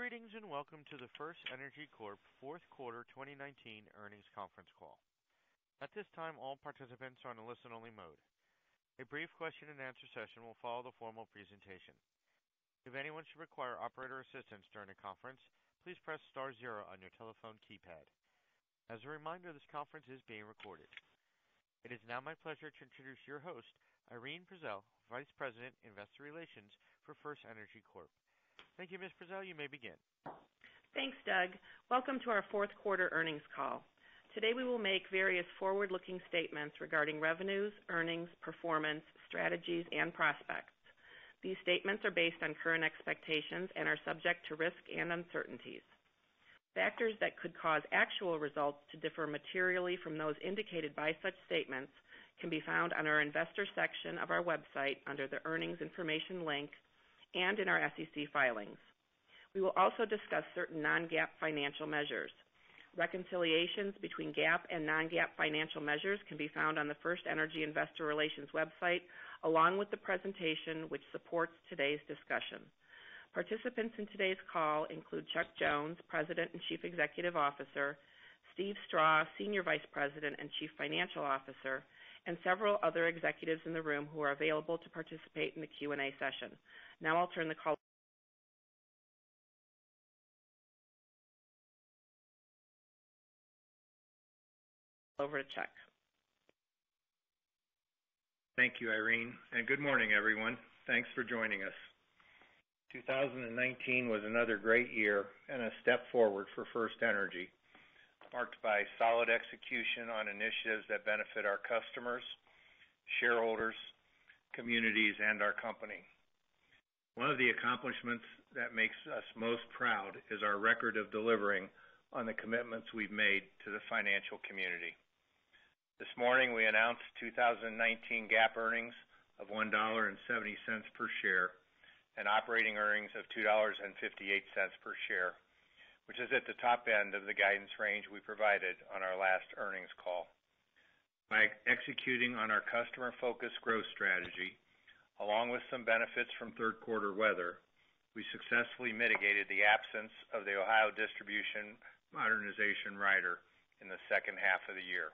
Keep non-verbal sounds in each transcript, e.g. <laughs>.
Greetings, and welcome to the FirstEnergy Corp fourth quarter 2019 earnings conference call. At this time, all participants are in a listen-only mode. A brief question and answer session will follow the formal presentation. If anyone should require operator assistance during the conference, please press star zero on your telephone keypad. As a reminder, this conference is being recorded. It is now my pleasure to introduce your host, Irene Prezelj, Vice President, Investor Relations for FirstEnergy Corp. Thank you, Ms. Prezelj. You may begin. Thanks, Doug. Welcome to our fourth quarter earnings call. Today, we will make various forward-looking statements regarding revenues, earnings, performance, strategies, and prospects. These statements are based on current expectations and are subject to risk and uncertainties. Factors that could cause actual results to differ materially from those indicated by such statements can be found on our investor section of our website under the earnings information link and in our SEC filings. We will also discuss certain non-GAAP financial measures. Reconciliations between GAAP and non-GAAP financial measures can be found on the FirstEnergy investor relations website, along with the presentation which supports today's discussion. Participants in today's call include Chuck Jones, President and Chief Executive Officer, Steve Strah, Senior Vice President and Chief Financial Officer, and several other executives in the room who are available to participate in the Q&A session. Now I'll turn the call over to Chuck. Thank you, Irene, and good morning, everyone. Thanks for joining us. 2019 was another great year and a step forward for FirstEnergy, marked by solid execution on initiatives that benefit our customers, shareholders, communities, and our company. One of the accomplishments that makes us most proud is our record of delivering on the commitments we've made to the financial community. This morning, we announced 2019 GAAP earnings of $1.70 per share and operating earnings of $2.58 per share, which is at the top end of the guidance range we provided on our last earnings call. By executing on our customer-focused growth strategy, along with some benefits from third quarter weather, we successfully mitigated the absence of the Ohio Distribution Modernization Rider in the second half of the year.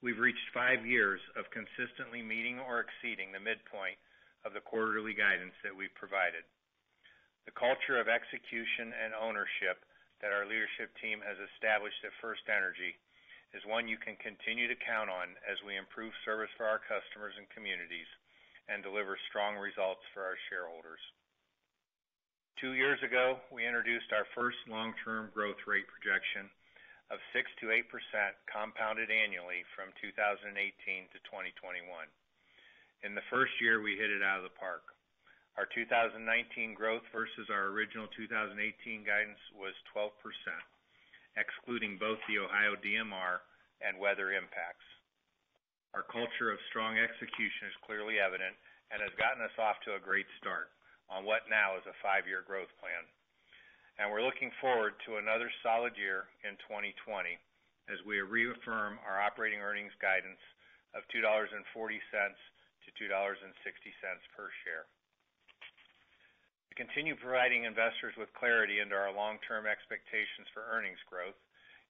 We've reached five years of consistently meeting or exceeding the midpoint of the quarterly guidance that we've provided. The culture of execution and ownership that our leadership team has established at FirstEnergy is one you can continue to count on as we improve service for our customers and communities and deliver strong results for our shareholders. Two years ago, we introduced our first long-term growth rate projection of 6%-8% compounded annually from 2018 to 2021. In the first year, we hit it out of the park. Our 2019 growth versus our original 2018 guidance was 12%, excluding both the Ohio DMR and weather impacts. Our culture of strong execution is clearly evident and has gotten us off to a great start on what now is a five-year growth plan. And we're looking forward to another solid year in 2020 as we reaffirm our operating earnings guidance of $2.40-$2.60 per share. To continue providing investors with clarity into our long-term expectations for earnings growth,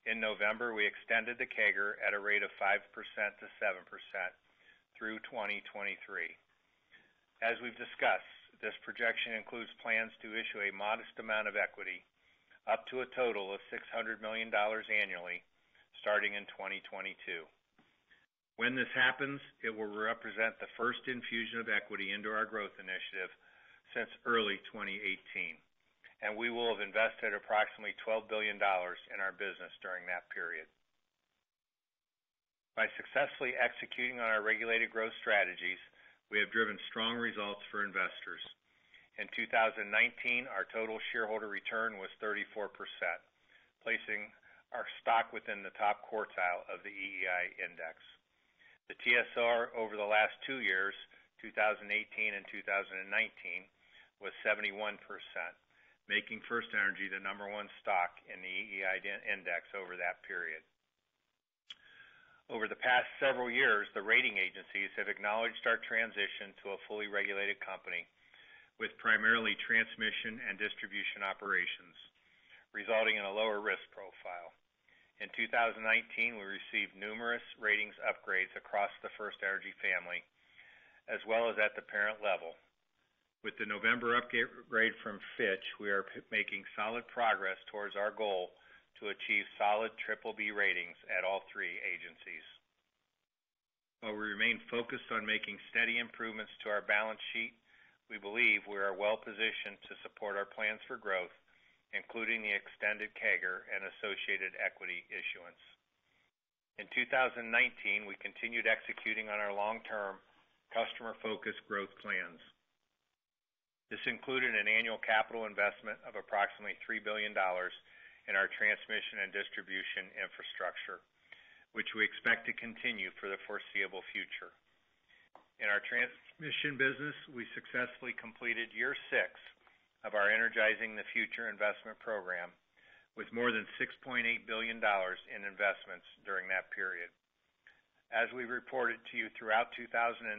in November, we extended the CAGR at a rate of 5% to 7% through 2023. As we've discussed, this projection includes plans to issue a modest amount of equity, up to a total of $600 million annually, starting in 2022. When this happens, it will represent the first infusion of equity into our growth initiative since early 2018, and we will have invested approximately $12 billion in our business during that period. By successfully executing on our regulated growth strategies, we have driven strong results for investors. In 2019, our total shareholder return was 34%, placing our stock within the top quartile of the EEI index. The TSR over the last two years, 2018 and 2019, was 71%, making FirstEnergy the number one stock in the EEI index over that period. Over the past several years, the rating agencies have acknowledged our transition to a fully regulated company with primarily transmission and distribution operations, resulting in a lower risk profile. In 2019, we received numerous ratings upgrades across the FirstEnergy family, as well as at the parent level. With the November upgrade from Fitch, we are making solid progress towards our goal to achieve solid BBB ratings at all three agencies. While we remain focused on making steady improvements to our balance sheet, we believe we are well-positioned to support our plans for growth, including the extended CAGR and associated equity issuance. In 2019, we continued executing on our long-term customer-focused growth plans. This included an annual capital investment of approximately $3 billion in our transmission and distribution infrastructure, which we expect to continue for the foreseeable future. In our transmission business, we successfully completed year six of our Energizing the Future investment program, with more than $6.8 billion in investments during that period. As we reported to you throughout 2019,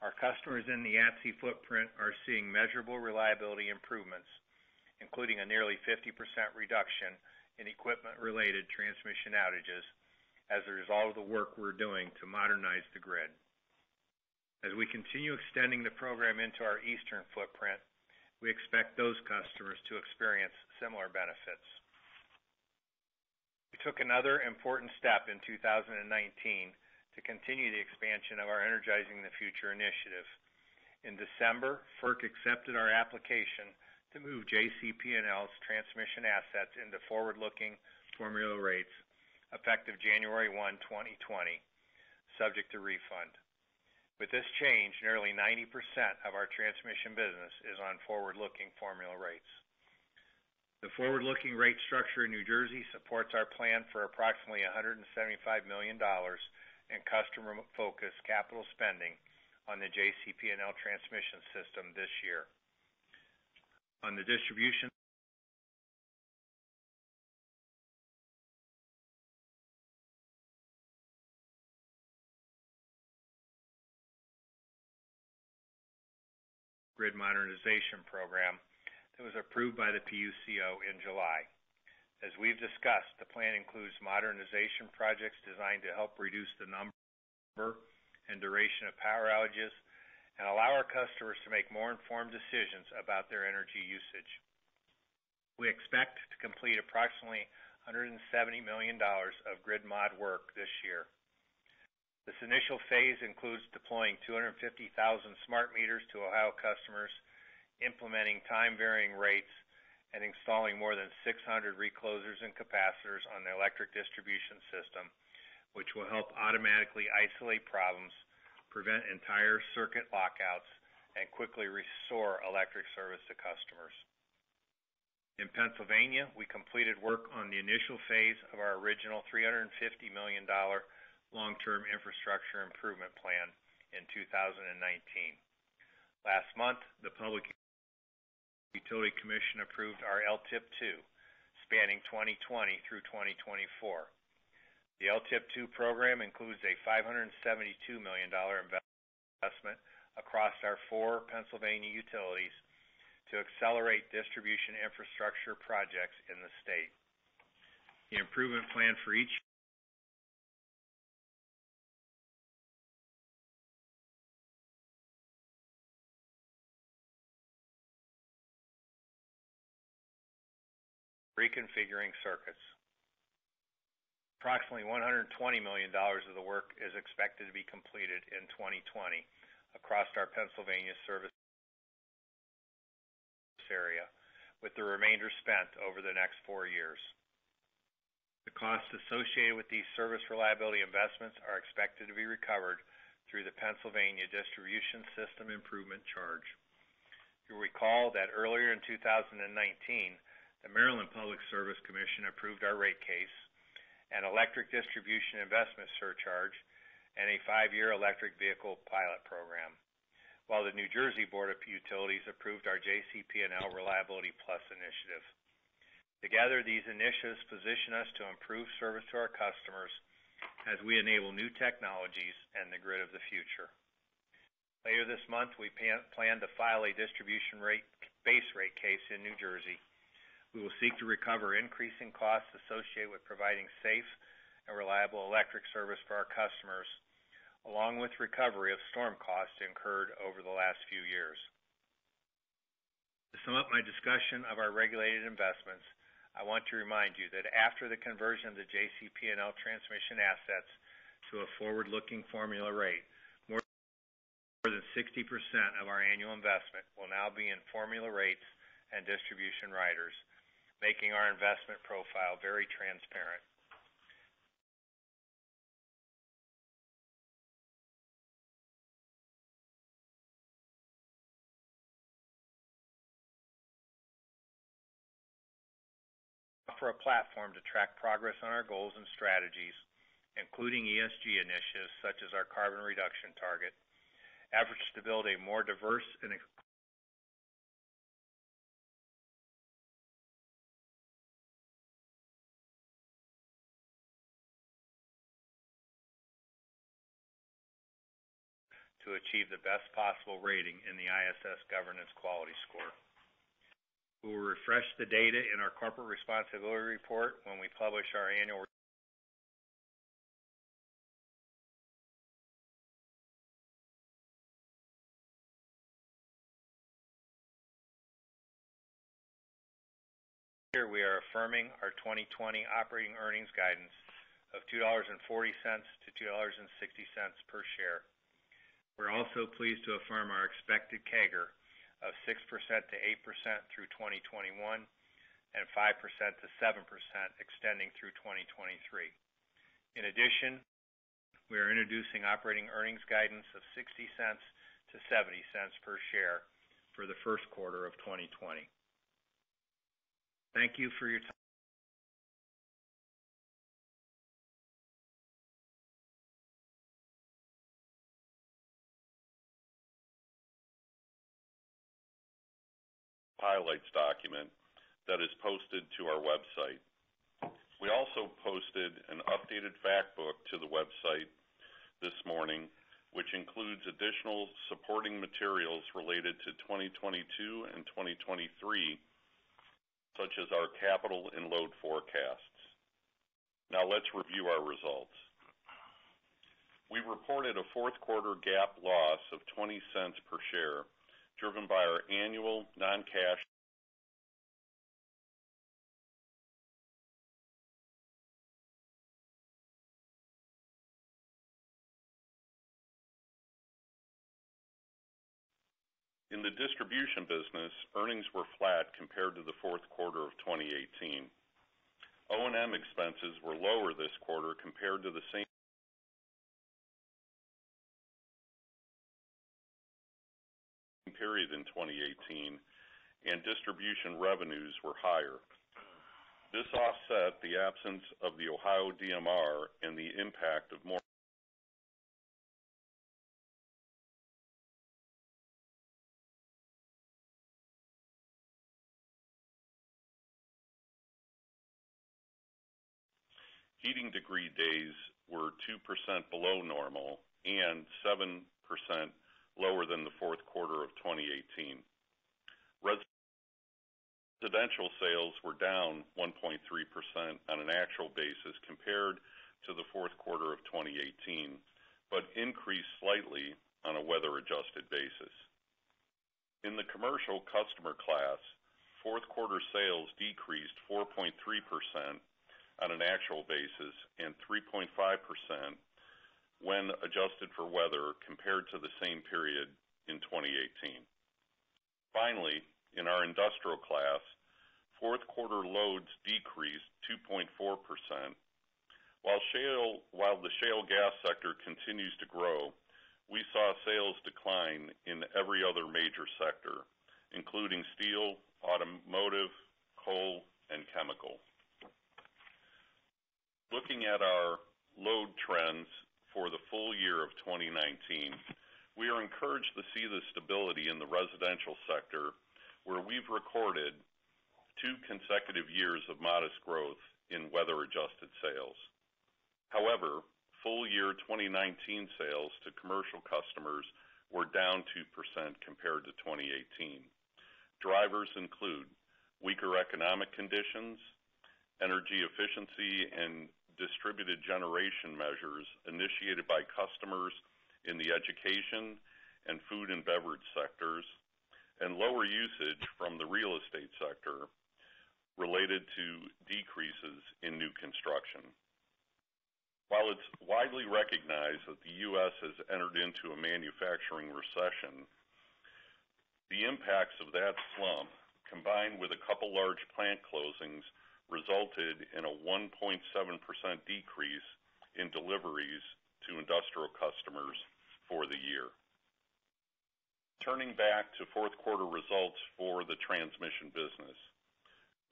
our customers in the ATSI footprint are seeing measurable reliability improvements, including a nearly 50% reduction in equipment-related transmission outages as a result of the work we're doing to modernize the grid. As we continue extending the program into our eastern footprint, we expect those customers to experience similar benefits. We took another important step in 2019 to continue the expansion of our Energizing the Future initiative. In December, FERC accepted our application to move JCP&L's transmission assets into forward-looking formula rates effective January 1, 2020, subject to refund. With this change, nearly 90% of our transmission business is on forward-looking formula rates. The forward-looking rate structure in New Jersey supports our plan for approximately $175 million in customer-focused capital spending on the JCP&L transmission system this year. On the distribution grid modernization program that was approved by the PUCO in July. As we've discussed, the plan includes modernization projects designed to help reduce the number and duration of power outages and allow our customers to make more informed decisions about their energy usage. We expect to complete approximately $170 million of grid mod work this year. This initial phase includes deploying 250,000 smart meters to Ohio customers, implementing time-varying rates, and installing more than 600 reclosers and capacitors on the electric distribution system, which will help automatically isolate problems, prevent entire circuit lockouts, and quickly restore electric service to customers. In Pennsylvania, we completed work on the initial phase of our original $350 million long-term infrastructure improvement plan in 2019. Last month, the Public Utility Commission approved our LTIP 2, spanning 2020 through 2024. The LTIP 2 program includes a $572 million investment across our four Pennsylvania utilities to accelerate distribution infrastructure projects in the state. The improvement plan for each reconfiguring circuits. Approximately $120 million of the work is expected to be completed in 2020 across our Pennsylvania service area, with the remainder spent over the next four years. The costs associated with these service reliability investments are expected to be recovered through the Pennsylvania Distribution System Improvement Charge. You'll recall that earlier in 2019, the Maryland Public Service Commission approved our rate case, an electric distribution investment surcharge, and a five-year electric vehicle pilot program, while the New Jersey Board of Utilities approved our JCP&L Reliability Plus initiative. Together, these initiatives position us to improve service to our customers as we enable new technologies and the grid of the future. Later this month, we plan to file a distribution rate base rate case in New Jersey. We will seek to recover increasing costs associated with providing safe and reliable electric service for our customers, along with recovery of storm costs incurred over the last few years. To sum up my discussion of our regulated investments, I want to remind you that after the conversion of the JCP&L transmission assets to a forward-looking formula rate, more than 60% of our annual investment will now be in formula rates and distribution riders, making our investment profile very transparent. Offer a platform to track progress on our goals and strategies, including ESG initiatives such as our carbon reduction target, efforts to build a more diverse and to achieve the best possible rating in the ISS Governance Quality Score. We will refresh the data in our corporate responsibility report when we publish our annual Here we are affirming our 2020 operating earnings guidance of $2.40 to $2.60 per share. We're also pleased to affirm our expected CAGR of 6%-8% through 2021 and 5%-7% extending through 2023. In addition, we are introducing operating earnings guidance of $0.60-$0.70 per share for the first quarter of 2020. Thank you for your time. Highlights document that is posted to our website. We also posted an updated fact book to the website this morning, which includes additional supporting materials related to 2022 and 2023, such as our capital and load forecasts. Now let's review our results. We reported a fourth quarter GAAP loss of $0.20 per share, driven by our annual non-cash In the distribution business, earnings were flat compared to the fourth quarter of 2018. O&M expenses were lower this quarter compared to the same period in 2018, and distribution revenues were higher. This offset the absence of the Ohio DMR and the impact of more heating degree days were 2% below normal and 7% lower than the fourth quarter of 2018. Residential sales were down 1.3% on an actual basis compared to the fourth quarter of 2018, but increased slightly on a weather-adjusted basis. In the commercial customer class, fourth quarter sales decreased 4.3% on an actual basis and 3.5% when adjusted for weather compared to the same period in 2018. Finally, in our industrial class, fourth quarter loads decreased 2.4%. While the shale gas sector continues to grow, we saw sales decline in every other major sector, including steel, automotive, coal, and chemical. Looking at our load trends for the full year of 2019, we are encouraged to see the stability in the residential sector, where we've recorded two consecutive years of modest growth in weather-adjusted sales. However, full year 2019 sales to commercial customers were down 2% compared to 2018. Drivers include weaker economic conditions, energy efficiency and distributed generation measures initiated by customers in the education and food and beverage sectors, and lower usage from the real estate sector related to decreases in new construction. While it's widely recognized that the U.S. has entered into a manufacturing recession, the impacts of that slump, combined with a couple large plant closings, resulted in a 1.7% decrease in deliveries to industrial customers for the year. Turning back to fourth quarter results for the transmission business.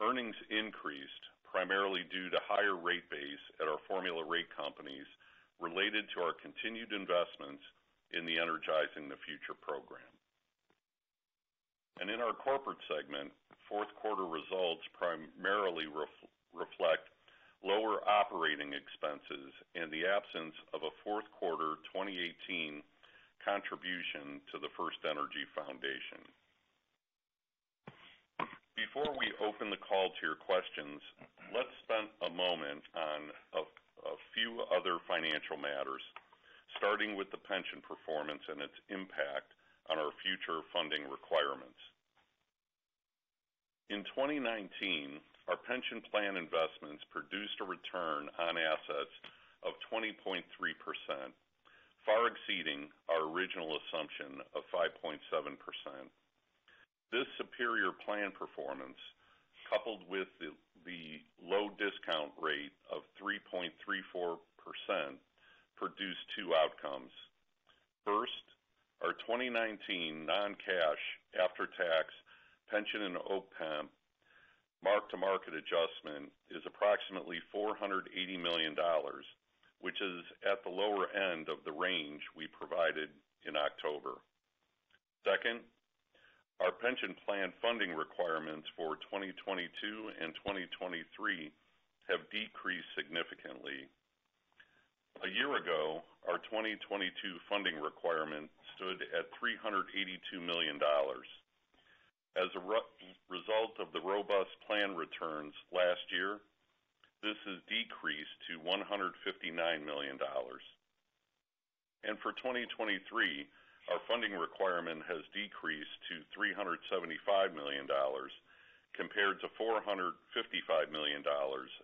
Earnings increased primarily due to higher rate base at our formula rate companies related to our continued investments in the Energizing the Future program. And in our corporate segment, fourth quarter results primarily reflect lower operating expenses and the absence of a fourth quarter 2018 contribution to the FirstEnergy Foundation. Before we open the call to your questions, let's spend a moment on a few other financial matters, starting with the pension performance and its impact on our future funding requirements. In 2019, our pension plan investments produced a return on assets of 20.3%, far exceeding our original assumption of 5.7%. This superior plan performance, coupled with the low discount rate of 3.34%, produced two outcomes. First, our 2019 non-cash after-tax pension and OPEB mark-to-market adjustment is approximately $480 million, which is at the lower end of the range we provided in October. Second, our pension plan funding requirements for 2022 and 2023 have decreased significantly. A year ago, our 2022 funding requirement stood at $382 million. As a result of the robust plan returns last year, this has decreased to $159 million. And for 2023, our funding requirement has decreased to $375 million, compared to $455 million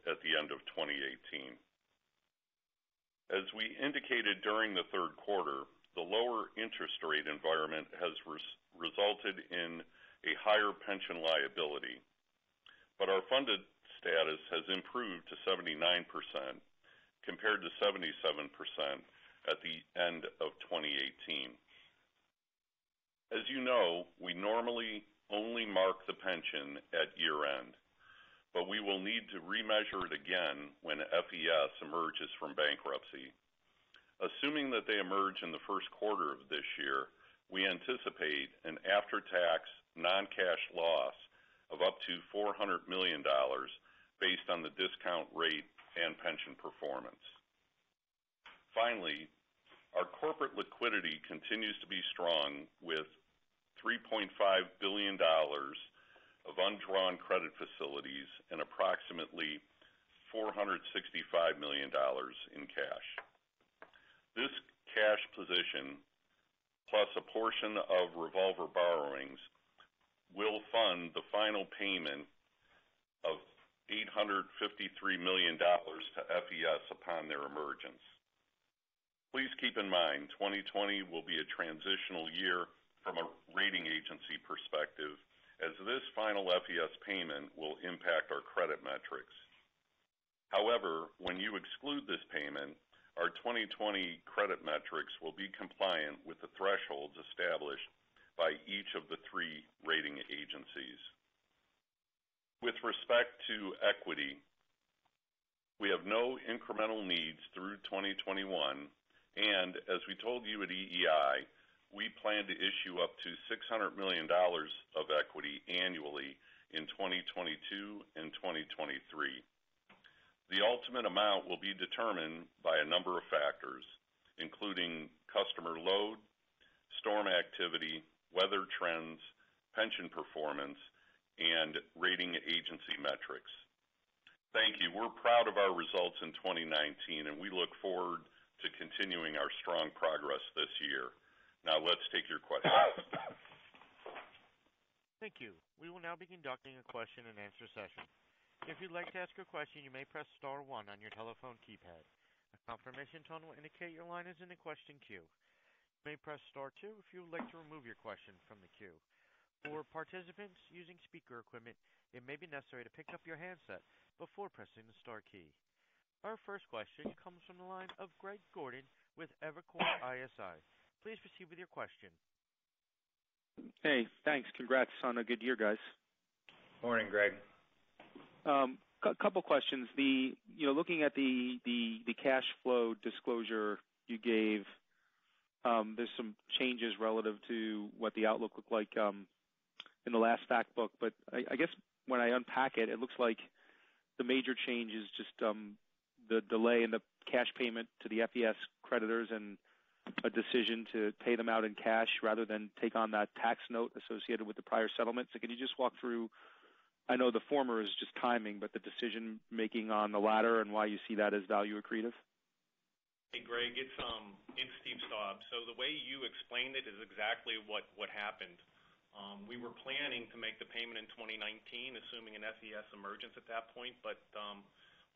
at the end of 2018. As we indicated during the third quarter, the lower interest rate environment has resulted in a higher pension liability, but our funded status has improved to 79%, compared to 77% at the end of 2018. As you know, we normally only mark the pension at year-end, but we will need to remeasure it again when FES emerges from bankruptcy. Assuming that they emerge in the first quarter of this year, we anticipate an after-tax non-cash loss of up to $400 million based on the discount rate and pension performance. Finally, our corporate liquidity continues to be strong with $3.5 billion of undrawn credit facilities and approximately $465 million in cash. This cash position, plus a portion of revolver borrowings, will fund the final payment of $853 million to FES upon their emergence. Please keep in mind, 2020 will be a transitional year from a rating agency perspective, as this final FES payment will impact our credit metrics. However, when you exclude this payment, our 2020 credit metrics will be compliant with the thresholds established by each of the three rating agencies. With respect to equity, we have no incremental needs through 2021, and as we told you at EEI, we plan to issue up to $600 million of equity annually in 2022 and 2023. The ultimate amount will be determined by a number of factors, including customer load, storm activity, weather trends, pension performance, and rating agency metrics. Thank you. We're proud of our results in 2019, and we look forward to continuing our strong progress this year. Now let's take your questions. Thank you. We will now be conducting a question and answer session. If you'd like to ask a question, you may press star one on your telephone keypad. A confirmation tone will indicate your line is in the question queue. You may press star two if you would like to remove your question from the queue. For participants using speaker equipment, it may be necessary to pick up your handset before pressing the star key. Our first question comes from the line of Greg Gordon with Evercore ISI. Please proceed with your question. Hey, thanks. Congrats on a good year, guys. Morning, Greg. Um, a couple questions. The you know, looking at the cash flow disclosure you gave, Um, there's some changes relative to what the outlook looked like um, in the last fact book. But I guess when I unpack it it looks like the major change is just um, the delay in the cash payment to the FES creditors and a decision to pay them out in cash rather than take on that tax note associated with the prior settlement. So can you just walk through, I know the former is just timing, but the decision-making on the latter and why you see that as value accretive? Hey, Greg, it's um, Steve Strah. The way you explained it is exactly what happened. Um, we were planning to make the payment in 2019, assuming an FES emergence at that point. But um,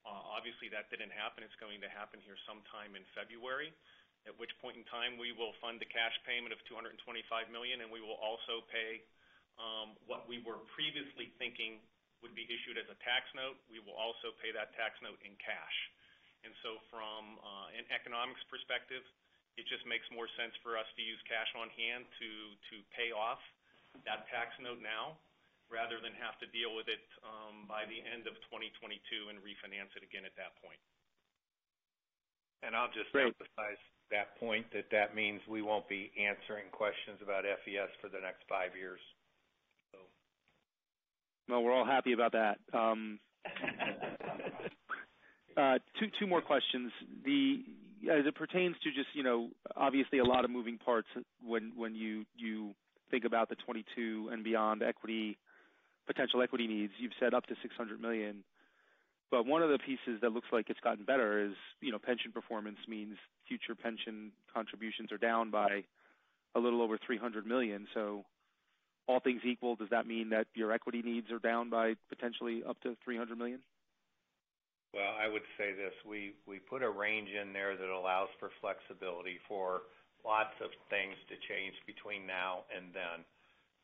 uh, obviously that didn't happen. It's going to happen here sometime in February, at which point in time we will fund the cash payment of 225 million, and we will also pay what we were previously thinking would be issued as a tax note. We will also pay that tax note in cash. And so from uh, an economics perspective, it just makes more sense for us to use cash on hand to pay off that tax note now, rather than have to deal with it um, by the end of 2022 and refinance it again at that point. And I'll just emphasize that point, that that means we won't be answering questions about FES for the next five years. Well, we're all happy about that. Um, <laughs> Two more questions. As it pertains to just, you know, obviously a lot of moving parts when when you you think about the 2022 and beyond equity, potential equity needs. You've said up to $600 million. One of the pieces that looks like it's gotten better is you know, pension performance means future pension contributions are down by a little over $300 million. All things equal, does that mean that your equity needs are down by potentially up to $300 million? Well, I would say this. We put a range in there that allows for flexibility for lots of things to change between now and then.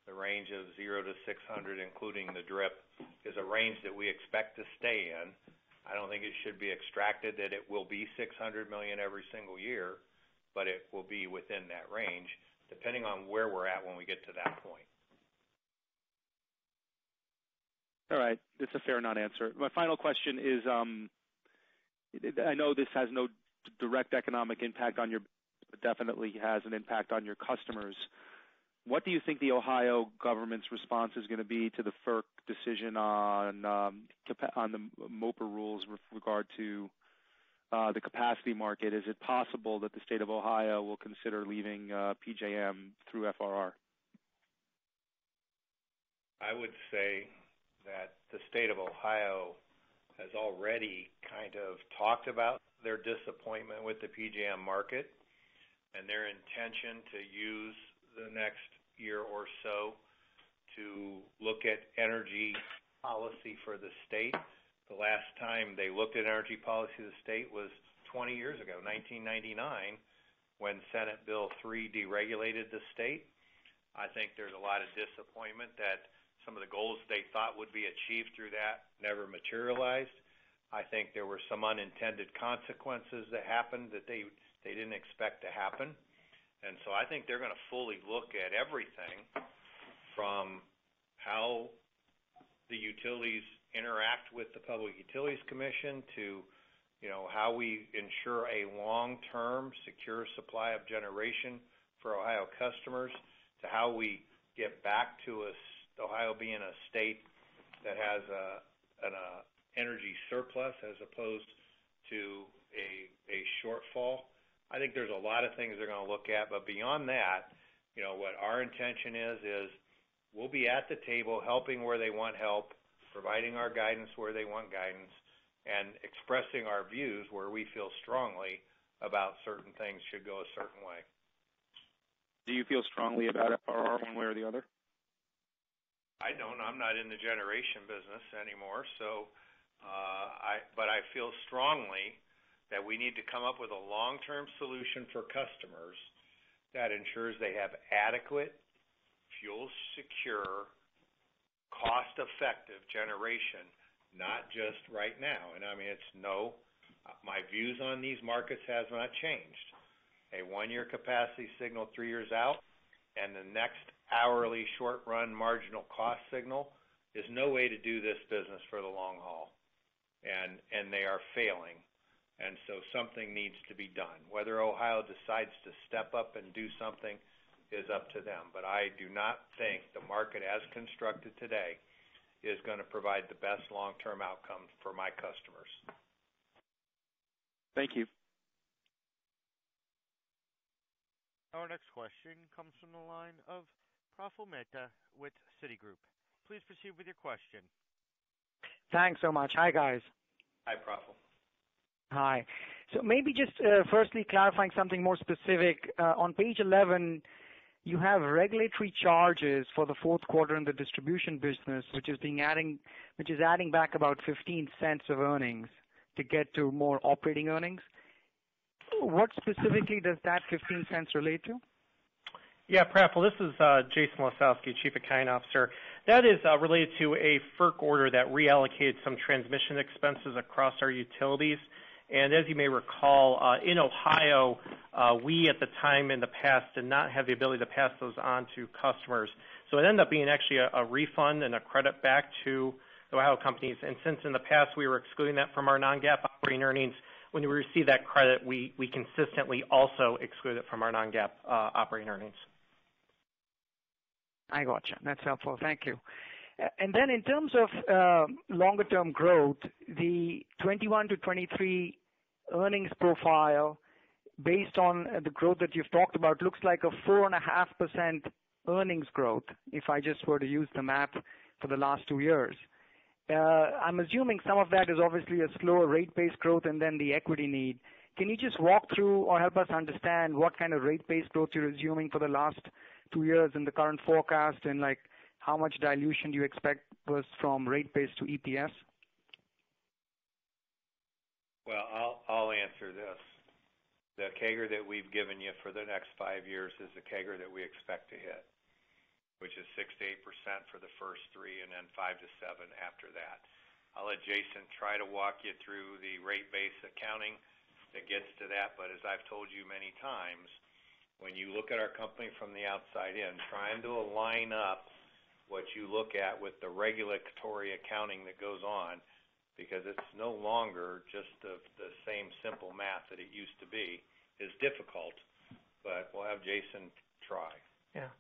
The range of zero to 600, including the DRIP, is a range that we expect to stay in. I don't think it should be extracted that it will be 600 million every single year, but it will be within that range, depending on where we're at when we get to that point. All right. That's a fair non-answer. My final question is, um, I know this has no direct economic impact on your, but definitely has an impact on your customers. What do you think the Ohio government's response is going to be to the FERC decision on um, the MOPR rules with regard to uh, the capacity market? Is it possible that the state of Ohio will consider leaving uh, PJM through FRR? I would say that the state of Ohio has already kind of talked about their disappointment with the PJM market and their intention to use the next year or so to look at energy policy for the state. The last time they looked at energy policy of the state was 20 years ago, 1999, when Senate Bill 3 deregulated the state. I think there's a lot of disappointment that some of the goals they thought would be achieved through that never materialized. I think there were some unintended consequences that happened that they they didn't expect to happen. And so I think they're going to fully look at everything from how the utilities interact with the Public Utilities Commission to you know how we ensure a long-term secure supply of generation for Ohio customers, to how we get back to Ohio being a state that has an uh, energy surplus as opposed to a shortfall. I think there's a lot of things they're going to look at. But beyond that, you know, what our intention is is we'll be at the table helping where they want help, providing our guidance where they want guidance, and expressing our views where we feel strongly about certain things should go a certain way. Do you feel strongly about FRR one way or the other? I don't. I'm not in the generation business anymore. So uh I but I feel strongly that we need to come up with a long-term solution for customers that ensures they have adequate, fuel-secure, cost-effective generation, not just right now. And I mean it's no my views on these markets has not changed. A one-year capacity signal three years out and the next hourly short-run marginal cost signal is no way to do this business for the long haul. They are failing. And so something needs to be done. Whether Ohio decides to step up and do something is up to them. But I do not think the market as constructed today is going to provide the best long-term outcome for my customers. Thank you. Our next question comes from the line of Praful Mehta with Citigroup. Please proceed with your question. Thanks so much. Hi, guys. Hi, Praful. Hi. So maybe just uh, firstly clarifying something more specific. Uh, on page 11, you have regulatory charges for the fourth quarter in the distribution business, which is being adding which is adding back about $0.15 of earnings to get to more operating earnings. What specifically does that $0.15 relate to? Yeah, Praful, this is uh, Jason Lisowski, Chief Accounting Officer. That is uh, related to a FERC order that reallocated some transmission expenses across our utilities. And as you may recall, uh, in Ohio, we at the time in the past did not have the ability to pass those on to customers. So it ended up being actually a refund and a credit back to the Ohio companies. And since in the past we were excluding that from our non-GAAP operating earnings, when we receive that credit, we we consistently also exclude it from our non-GAAP uh, operating earnings. I got you. That's helpful. Thank you. And then in terms of uh, longer-term growth, the 2021 to 2023 earnings profile based on the growth that you've talked about looks like a 4.5% earnings growth, if I just were to use the math for the last two years. Uh, I'm assuming some of that is obviously a slower rate base growth and then the equity need. Can you just walk through or help us understand what kind of rate base growth you're assuming for the last two years in the current forecast, and like how much dilution do you expect was from rate base to EPS? Well, I'll answer this. The CAGR that we've given you for the next five years is the CAGR that we expect to hit, which is 6%-8% for the first three and then 5%-7% after that. I'll let Jason try to walk you through the rate base accounting that gets to that. But as I've told you many times, when you look at our company from the outside in, trying to align up what you look at with the regulatory accounting that goes on, because it's no longer just the same simple math that it used to be, is difficult. But we'll have Jason try.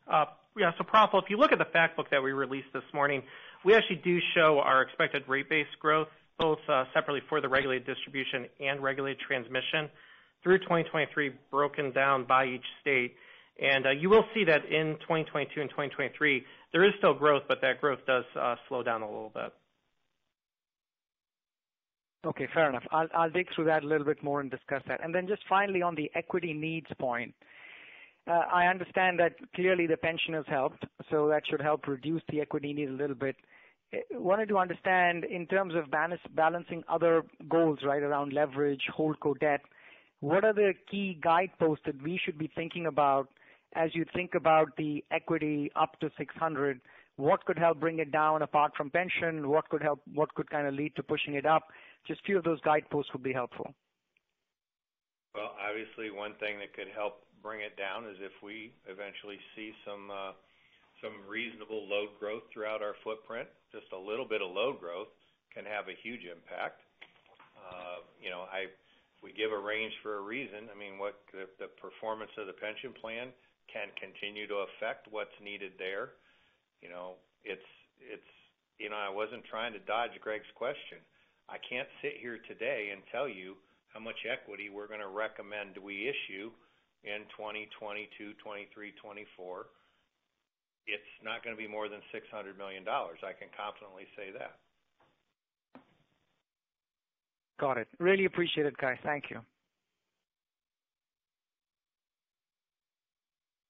Uh, yeah. so Praful, if you look at the fact book that we released this morning, we actually do show our expected rate base growth, both uh, separately for the regulated distribution and regulated transmission through 2023, broken down by each state. And uh you will see that in 2022 and 2023, there is still growth, but that growth does uh, slow down a little bit. Okay, fair enough. I'll dig through that a little bit more and discuss that. And then just finally on the equity needs point. Uh, I understand that clearly the pension has helped, so that should help reduce the equity need a little bit. Uh, wanted to understand in terms of balancing other goals right around leverage, holdco debt, what are the key guideposts that we should be thinking about as you think about the equity up to 600? What could help bring it down apart from pension? What could help what could kind of lead to pushing it up? Just a few of those guideposts would be helpful. Well, obviously one thing that could help bring it down is if we eventually see some some reasonable load growth throughout our footprint. Just a little bit of load growth can have a huge impact. Uh you know, I we give a range for a reason. I mean what the performance of the pension plan can continue to affect what's needed there. You know, it's it's you know, I wasn't trying to dodge Greg's question. I can't sit here today and tell you how much equity we're going to recommend we issue in 2022, 2023, 2024, it's not going to be more than $600 million. I can confidently say that. Got it. Really appreciate it, guys. Thank you.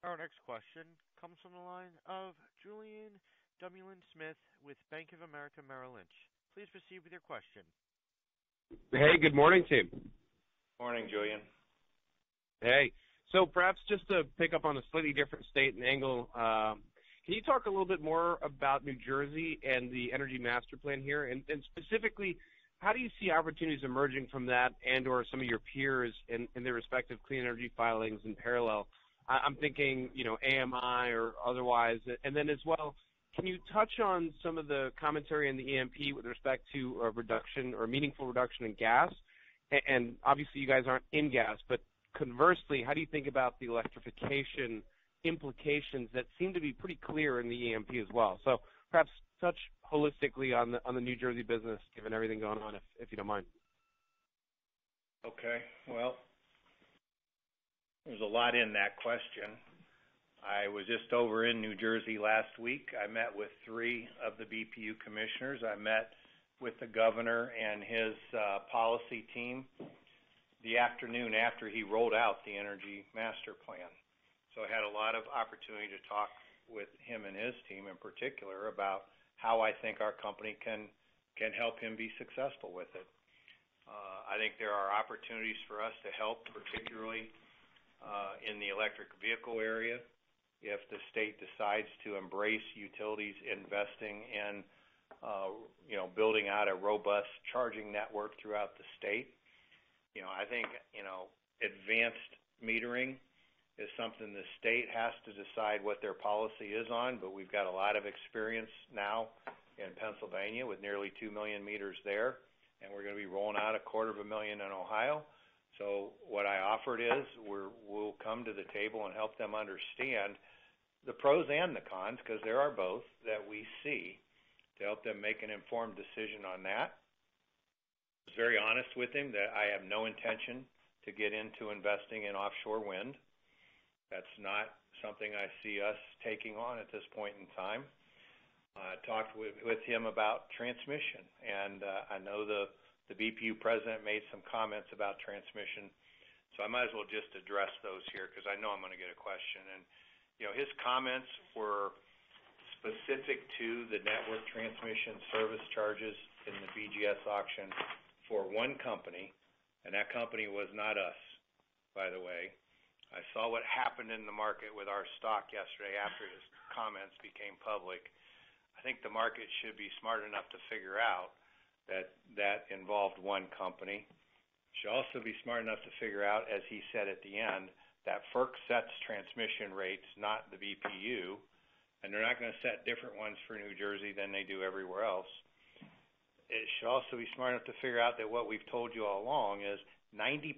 Our next question comes from the line of Julien Dumoulin-Smith with Bank of America Merrill Lynch. Please proceed with your question. Hey, good morning, team. Morning, Julien. Hey. So perhaps just to pick up on a slightly different state and angle, um, can you talk a little bit more about New Jersey and the Energy Master Plan here? And specifically, how do you see opportunities emerging from that and/or some of your peers in their respective clean energy filings in parallel? I'm thinking you know, AMI or otherwise. And then as well, can you touch on some of the commentary in the EMP with respect to a reduction or meaningful reduction in gas? And obviously, you guys aren't in gas, but conversely, how do you think about the electrification implications that seem to be pretty clear in the EMP as well? So perhaps touch holistically on the on the New Jersey business, given everything going on, if you don't mind. Okay. Well, there's a lot in that question. I was just over in New Jersey last week. I met with three of the BPU commissioners. I met with the governor and his uh, policy team the afternoon after he rolled out the Energy Master Plan. So I had a lot of opportunity to talk with him and his team in particular about how I think our company can can help him be successful with it. I think there are opportunities for us to help, particularly in the electric vehicle area, if the state decides to embrace utilities investing in uh you know building out a robust charging network throughout the state. I think you know, advanced metering is something the state has to decide what their policy is on, but we've got a lot of experience now in Pennsylvania with nearly 2 million meters there, and we're going to be rolling out a quarter of a million in Ohio. So what I offered is we'll come to the table and help them understand the pros and the cons, because there are both, that we see to help them make an informed decision on that. Very honest with him that I have no intention to get into investing in offshore wind. That's not something I see us taking on at this point in time. I talked with him about transmission, and uh, I know the BPU president made some comments about transmission, so I might as well just address those here because I know I'm going to get a question. And you know, his comments were specific to the network transmission service charges in the BGS auction for one company, and that company was not us, by the way. I saw what happened in the market with our stock yesterday after his comments became public. I think the market should be smart enough to figure out that that involved one company. Should also be smart enough to figure out, as he said at the end, that FERC sets transmission rates, not the BPU, and they're not going to set different ones for New Jersey than they do everywhere else. It should also be smart enough to figure out that what we've told you all along is 90%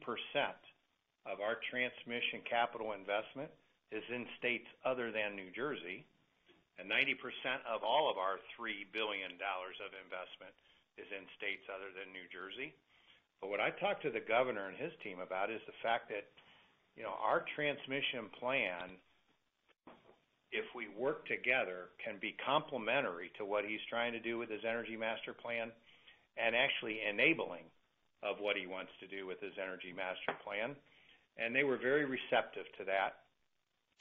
of our transmission capital investment is in states other than New Jersey, and 90% of all of our $3 billion of investment is in states other than New Jersey. But what I talked to the governor and his team about is the fact that you know, our transmission plan, if we work together, can be complementary to what he's trying to do with his Energy Master Plan and actually enabling of what he wants to do with his Energy Master Plan. And they were very receptive to that,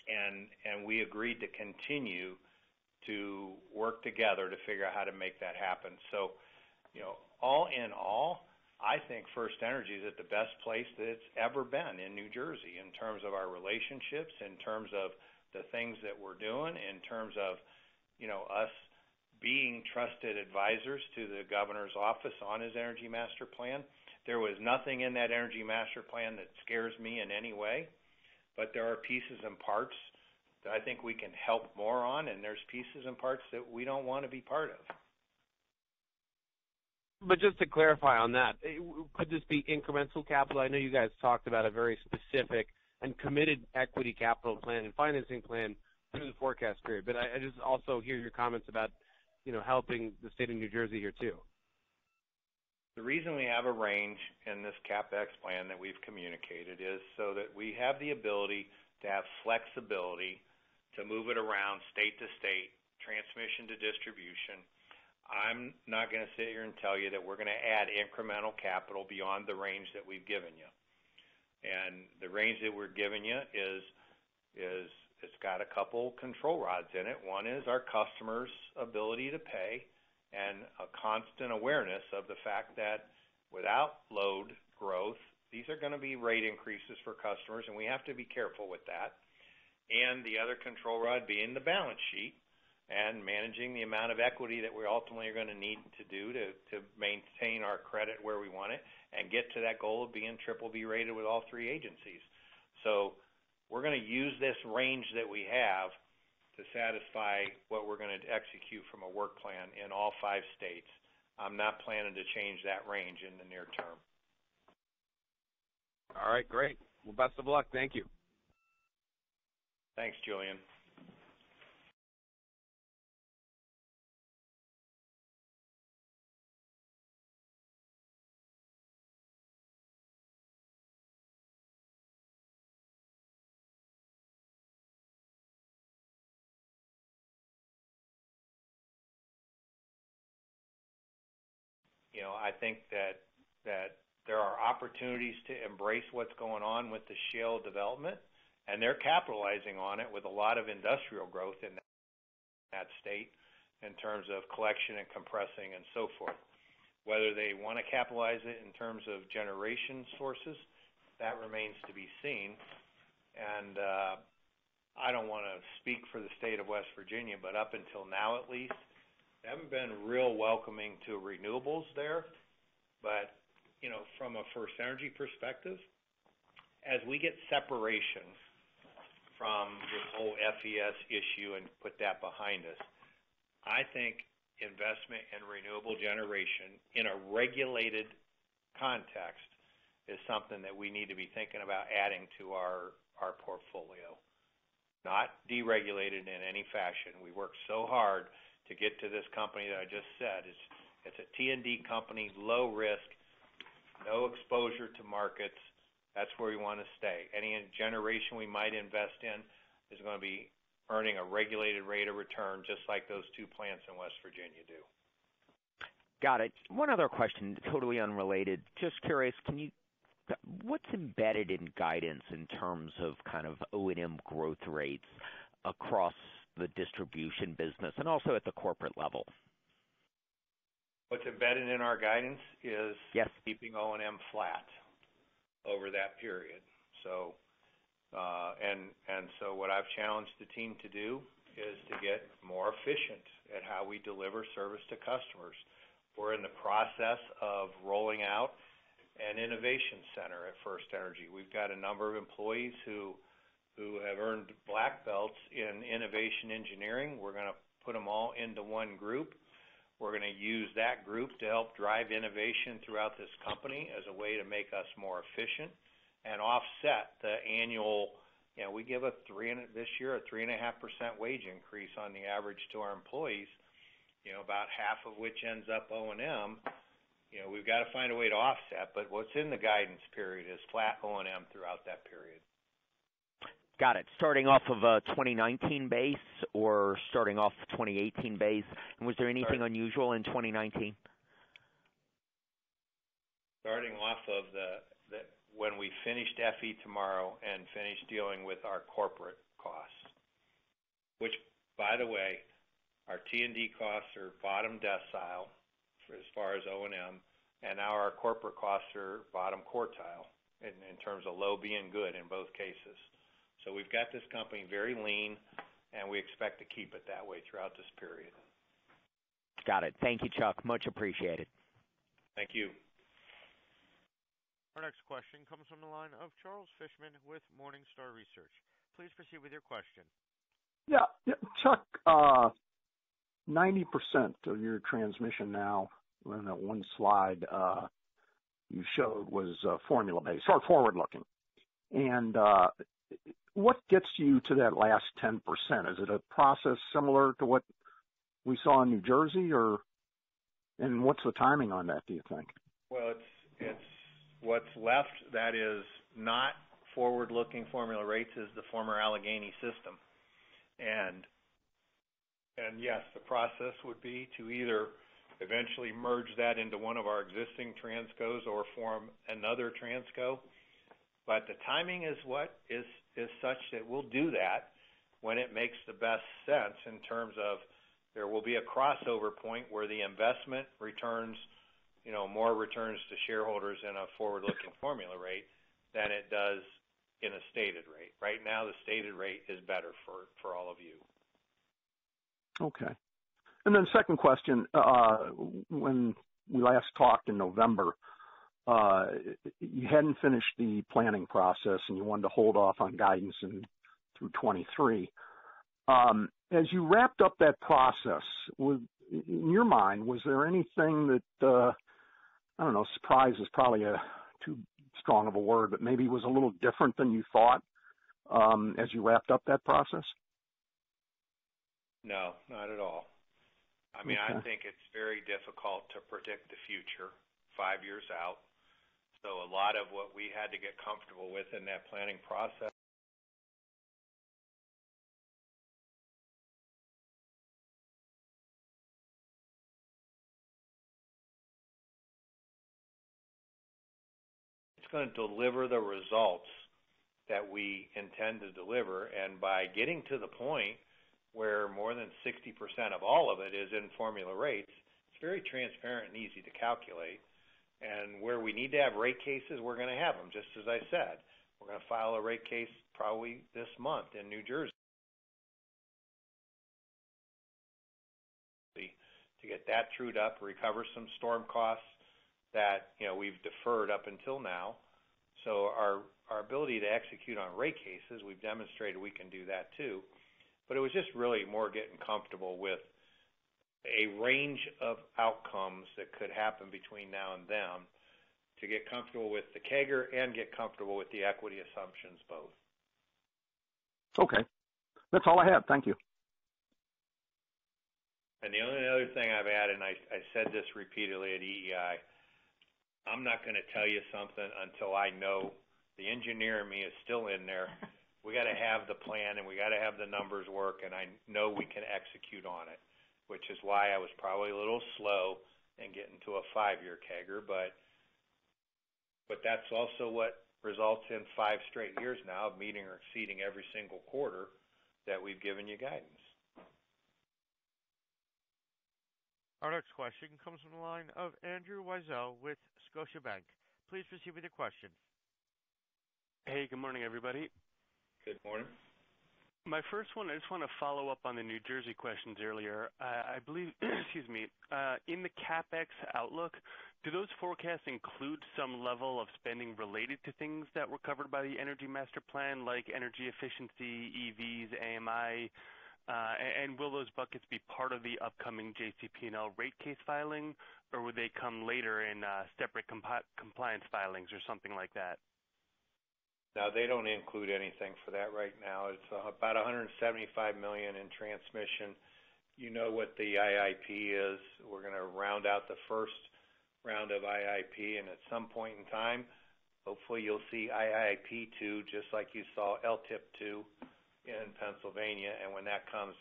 and and we agreed to continue to work together to figure out how to make that happen. So, you know, all in all, I think FirstEnergy is at the best place that it's ever been in New Jersey in terms of our relationships, in terms of the things that we're doing, in terms of us being trusted advisors to the governor's office on his Energy Master Plan. There was nothing in that Energy Master Plan that scares me in any way, but there are pieces and parts that I think we can help more on, and there's pieces and parts that we don't want to be part of. But just to clarify on that, could this be incremental capital? I know you guys talked about a very specific and committed equity capital plan and financing plan through the forecast period. But I just also hear your comments about you know helping the state of New Jersey here too. The reason we have a range in this CapEx plan that we've communicated is so that we have the ability to have flexibility to move it around state to state, transmission to distribution. I'm not going to sit here and tell you that we're going to add incremental capital beyond the range that we've given you. And the range that we're giving you is is it's got a couple control rods in it. One is our customers' ability to pay and a constant awareness of the fact that without load growth, these are going to be rate increases for customers, and we have to be careful with that. And the other control rod being the balance sheet and managing the amount of equity that we ultimately are going to need to do to maintain our credit where we want it and get to that goal of being BBB rated with all three agencies. So we're going to use this range that we have to satisfy what we're going to execute from a work plan in all five states. I'm not planning to change that range in the near term. All right, great. Well, best of luck. Thank you. Thanks, Julien. I think that that there are opportunities to embrace what's going on with the shale development, and they're capitalizing on it with a lot of industrial growth in that state in terms of collection and compressing and so forth. Whether they want to capitalize it in terms of generation sources, that remains to be seen. And uh I don't want to speak for the state of West Virginia, but up until now at least, haven't been real welcoming to renewables there. But you know, from a FirstEnergy perspective, as we get separation from this whole FES issue and put that behind us, I think investment in renewable generation in a regulated context is something that we need to be thinking about adding to our portfolio. Not deregulated in any fashion. We worked so hard to get to this company that I just said. It's a T&D company, low risk, no exposure to markets. That's where we want to stay. Any generation we might invest in is going to be earning a regulated rate of return, just like those two plants in West Virginia do. Got it. One other question, totally unrelated. Just curious, can you what's embedded in guidance in terms of kind of O&M growth rates across the distribution business and also at the corporate level? What's embedded in our guidance is- Yes keeping O&M flat over that period. So uh and and so what I've challenged the team to do is to get more efficient at how we deliver service to customers. We're in the process of rolling out an innovation center at FirstEnergy. We've got a number of employees who have earned black belts in innovation engineering. We're going to put them all into one group. We're going to use that group to help drive innovation throughout this company as a way to make us more efficient and offset the annual. You know, we give this year a 3.5% wage increase on the average to our employees, you know, about half of which ends up O&M. You know, we've got to find a way to offset, but what's in the guidance period is flat O&M throughout that period. Got it. Starting off of a 2019 base or starting off 2018 base? Was there anything unusual in 2019? Starting off of the when we finished FE Tomorrow and finished dealing with our corporate costs. Which, by the way, our T&D costs are bottom decile as far as O&M, and now our corporate costs are bottom quartile in terms of low being good in both cases. So we've got this company very lean, and we expect to keep it that way throughout this period. Got it. Thank you, Chuck. Much appreciated. Thank you. Our next question comes from the line of Charles Fishman with Morningstar Research. Please proceed with your question. Yeah. Chuck, uh, 90% of your transmission now on that one slide uh, you showed was uh, formula-based or forward-looking. What gets you to that last 10%? Is it a process similar to what we saw in New Jersey? Or and what's the timing on that, do you think? Well, it's it's what's left that is not forward-looking formula rates is the former Allegheny system. And and yes, the process would be to either eventually merge that into one of our existing transcos or form another transco. But the timing is such that we'll do that when it makes the best sense in terms of there will be a crossover point where the investment returns you know, more returns to shareholders in a forward-looking <laughs> formula rate than it does in a stated rate. Right now, the stated rate is better for all of you. Okay. Second question. Uh, when we last talked in November, Uh, you hadn't finished the planning process, and you wanted to hold off on guidance through 2023. Um, as you wrapped up that process, in your mind, was there anything that, uh, I don't know, surprise is probably a too strong of a word, but maybe was a little different than you thought um, as you wrapped up that process? No, not at all. Okay. I think it's very difficult to predict the future five years out. So a lot of what we had to get comfortable with in that planning process it's going to deliver the results that we intend to deliver. And by getting to the point where more than 60% of all of it is in formula rates, it's very transparent and easy to calculate. And where we need to have rate cases, we're going to have them, just as I said. We're going to file a rate case probably this month in New Jersey to get that trued up, recover some storm costs that you know we've deferred up until now. So our our ability to execute on rate cases, we've demonstrated we can do that too. But it was just really more getting comfortable with a range of outcomes that could happen between now and then to get comfortable with the CAGR and get comfortable with the equity assumptions both. Okay. That's all I have. Thank you. And the only other thing I've added, and I said this repeatedly at EEI, I'm not going to tell you something until I know the engineer in me is still in there. <laughs> We got to have the plan, and we got to have the numbers work, and I know we can execute on it, which is why I was probably a little slow in getting to a five-year CAGR. That's also what results in five straight years now of meeting or exceeding every single quarter that we've given you guidance. Our next question comes from the line of Andrew Weisel with Scotiabank. Please proceed with your question. Hey, good morning, everybody. Good morning. My first one, I just want to follow up on the New Jersey questions earlier. Uh, I believe, <clears throat> excuse me, uh, in the CapEx outlook, do those forecasts include some level of spending related to things that were covered by the Energy Master Plan, like energy efficiency, EVs, AMI? Uh and will those buckets be part of the upcoming JCP&L rate case filing, or would they come later in uh, separate compliance filings or something like that? No, they don't include anything for that right now. It's about $175 million in transmission. You know what the IIP is. We're going to round out the first round of IIP, and at some point in time, hopefully you'll see IIP 2, just like you saw LTIP 2 in Pennsylvania. And when that comes,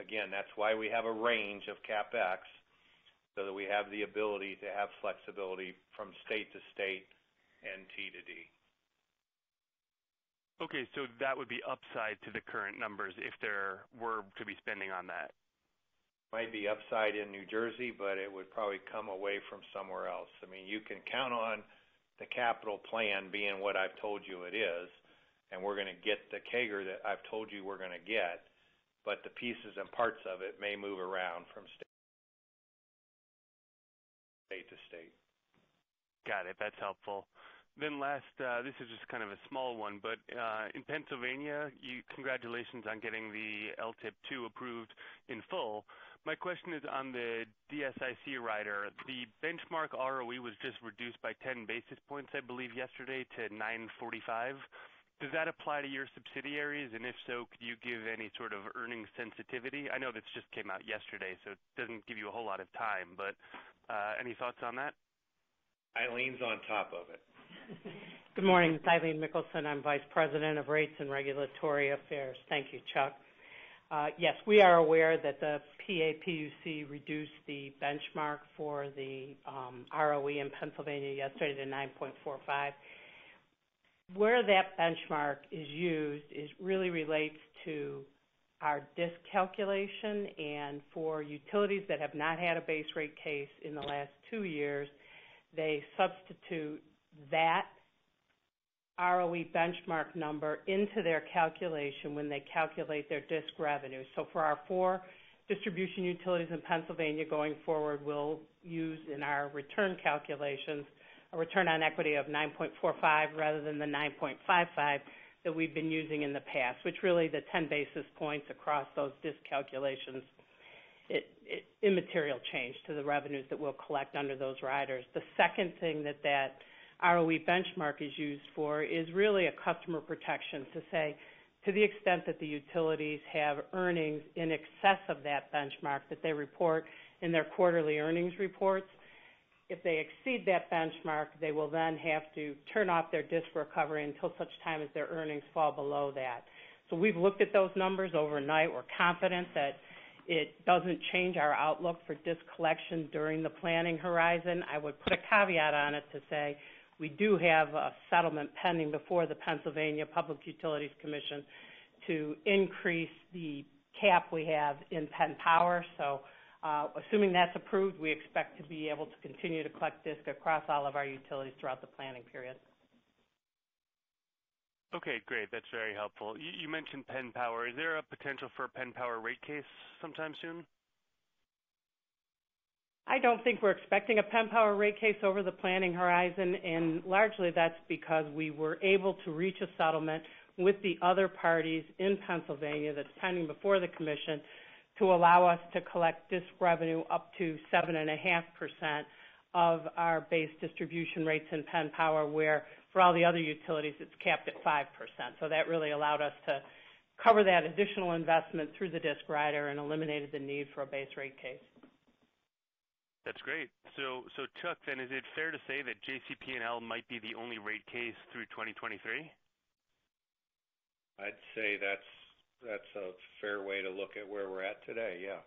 again, that's why we have a range of CapEx, so that we have the ability to have flexibility from state to state and T to D. Okay, so that would be upside to the current numbers if there were to be spending on that. Might be upside in New Jersey, but it would probably come away from somewhere else. I mean you can count on the capital plan being what I've told you it is, and we're going to get the CAGR that I've told you we're going to get, but the pieces and parts of it may move around from state to state. Got it. That's helpful. Then last, uh, this is just kind of a small one, but uh, in Pennsylvania, congratulations on getting the LTIP 2 approved in full. My question is on the DSIC rider. The benchmark ROE was just reduced by 10 basis points, I believe, yesterday to 945. Does that apply to your subsidiaries? And if so, could you give any sort of earnings sensitivity? I know this just came out yesterday, so it doesn't give you a whole lot of time, but uh, any thoughts on that? Eileen's on top of it. Good morning. It's Eileen Mikkelsen. I'm Vice President of Rates and Regulatory Affairs. Thank you, Chuck. Uh, yes, we are aware that the PAPUC reduced the benchmark for the um, ROE in Pennsylvania yesterday to 9.45. Where that benchmark is used is really relates to our DSIC calculation, and for utilities that have not had a base rate case in the last two years, they substitute that ROE benchmark number into their calculation when they calculate their DSIC revenue. So, for our four distribution utilities in Pennsylvania going forward, we'll use in our return calculations a return on equity of 9.45 rather than the 9.55 that we've been using in the past, which really the 10 basis points across those DSIC calculations, immaterial change to the revenues that we'll collect under those riders. The second thing that that ROE benchmark is used for is really a customer protection to say, to the extent that the utilities have earnings in excess of that benchmark that they report in their quarterly earnings reports, if they exceed that benchmark, they will then have to turn off their DSIC recovery until such time as their earnings fall below that. So we've looked at those numbers overnight. We're confident that it doesn't change our outlook for DSIC collection during the planning horizon. I would put a caveat on it to say we do have a settlement pending before the Pennsylvania Public Utility Commission to increase the cap we have in Penn Power. So uh, assuming that's approved, we expect to be able to continue to collect DSIC across all of our utilities throughout the planning period. Okay, great. That's very helpful. You mentioned Penn Power. Is there a potential for a Penn Power rate case sometime soon? I don't think we're expecting a Penn Power rate case over the planning horizon. And largely that's because we were able to reach a settlement with the other parties in Pennsylvania that's pending before the commission to allow us to collect DSIC revenue up to 7.5% of our base distribution rates in Penn Power, where for all the other utilities, it's capped at 5%. So that really allowed us to cover that additional investment through the DSIC rider and eliminated the need for a base rate case. That's great. So so Chuck, then is it fair to say that JCP&L might be the only rate case through 2023? I'd say that's that's a fair way to look at where we're at today, yeah.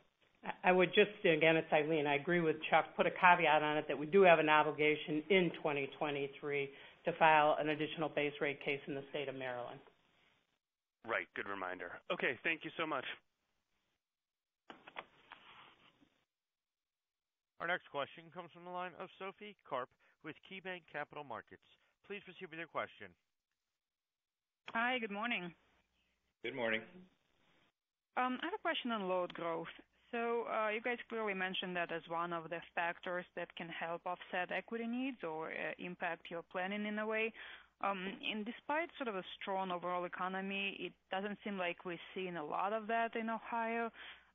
I would just, again, it's Eileen, I agree with Chuck, put a caveat on it that we do have an obligation in 2023 to file an additional base rate case in the state of Maryland. Right. Good reminder. Okay, thank you so much. Our next question comes from the line of Sophie Karp with KeyBanc Capital Markets. Please proceed with your question. Hi, good morning. Good morning. Um, I have a question on load growth. So uh you guys clearly mentioned that as one of the factors that can help offset equity needs or uh, impact your planning in a way. Um, and despite sort of a strong overall economy, it doesn't seem like we're seeing a lot of that in Ohio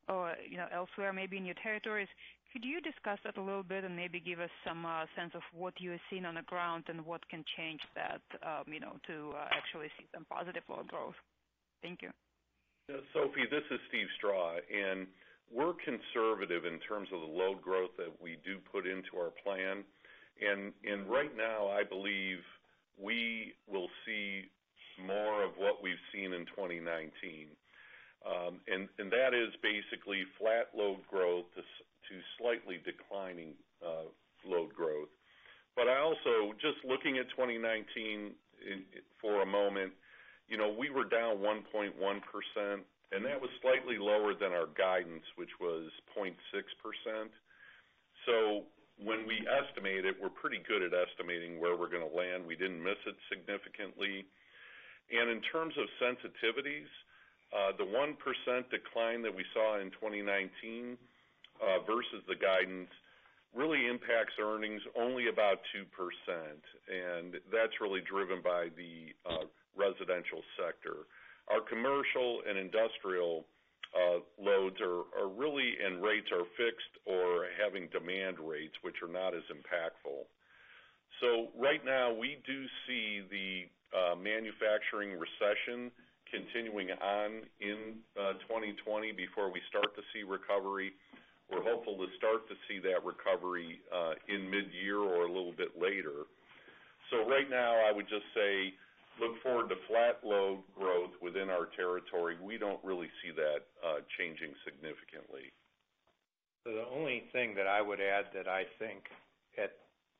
or you know, elsewhere, maybe in your territories. Could you discuss that a little bit and maybe give us some sense of what you're seeing on the ground and what can change that um, you know, to actually see some positive load growth? Thank you. Sophie, this is Steve Strah. We're conservative in terms of the load growth that we do put into our plan. And and right now, I believe we will see more of what we've seen in 2019. Um, that is basically flat load growth to slightly declining uh, load growth. But I also, just looking at 2019 for a moment, you know, we were down 1.1%, and that was slightly lower than our guidance, which was 0.6%. So when we estimate it, we're pretty good at estimating where we're going to land. We didn't miss it significantly. And in terms of sensitivities, Uh, the 1% decline that we saw in 2019 uh, versus the guidance really impacts earnings only about 2%, and that's really driven by the uh, residential sector. Our commercial and industrial loads are really, and rates are fixed or having demand rates, which are not as impactful. So right now, we do see the manufacturing recession continuing on in uh, 2020 before we start to see recovery. we're hopeful to start to see that recovery uh, in mid-year or a little bit later. So right now, I would just say look forward to flat load growth within our territory. We don't really see that uh, changing significantly. The only thing that I would add that I think at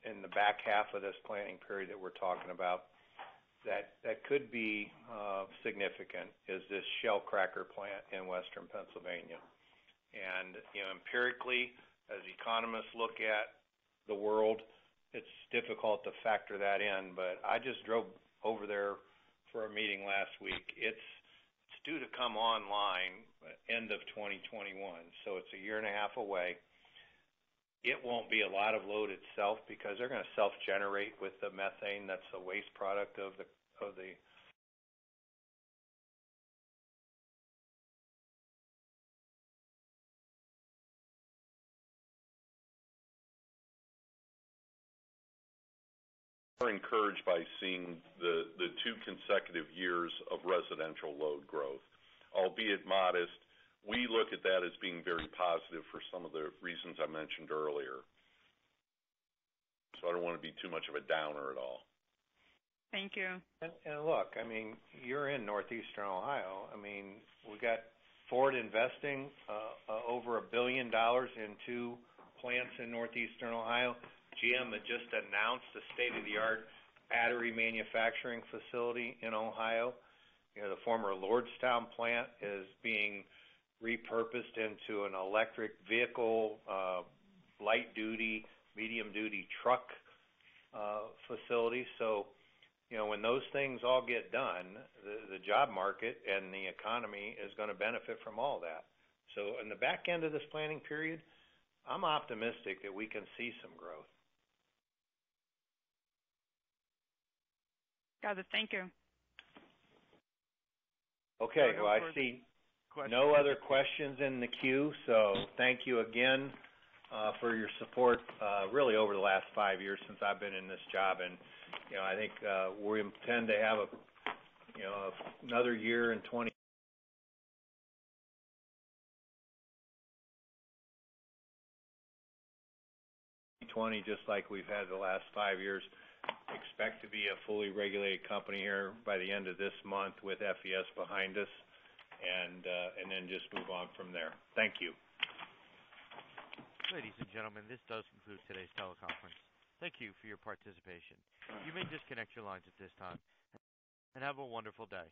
in the back half of this planning period that we're talking about that could be uh, significant is this Shell cracker plant in Western Pennsylvania. And empirically, as economists look at the world, it's difficult to factor that in. But I just drove over there for a meeting last week. It's due to come online uh, end of 2021, so it's a year and a half away. It won't be a lot of load itself because they're going to self-generate with the methane that's a waste product of the We're encouraged by seeing the the two consecutive years of residential load growth, albeit modest. We look at that as being very positive for some of the reasons I mentioned earlier. So I don't want to be too much of a downer at all. Thank you. And look, I mean, you're in Northeastern Ohio. I mean, we got Ford investing uh, uh, over $1 billion in two plants in Northeastern Ohio. GM had just announced a state-of-the-art battery manufacturing facility in Ohio. You know, the former Lordstown plant is being repurposed into an electric vehicle, uh, light-duty, medium-duty truck uh, facility. So, you know, when those things all get done, the job market and the economy is going to benefit from all that. So in the back end of this planning period, I'm optimistic that we can see some growth. Got it. Thank you. Okay. Well, I see no other questions in the queue. So thank you again uh, for your support uh, really over the last five years since I've been in this job. And I think uh, we intend to have another year in 2020, just like we've had the last five years. Expect to be a fully regulated company here by the end of this month with FES behind us, Uh, and then just move on from there. Thank you. Ladies and gentlemen, this does conclude today's teleconference. Thank you for your participation. You may disconnect your lines at this time, and have a wonderful day.